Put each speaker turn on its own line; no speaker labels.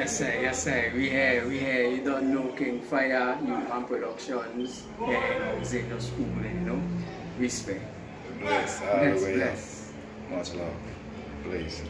Yes, sir. Yes, sir. We here. We here. You don't know King Fyyah, Youthman Productions, here in School, you know. Respect.
Bless all
Bless, bless.
Much love. Please.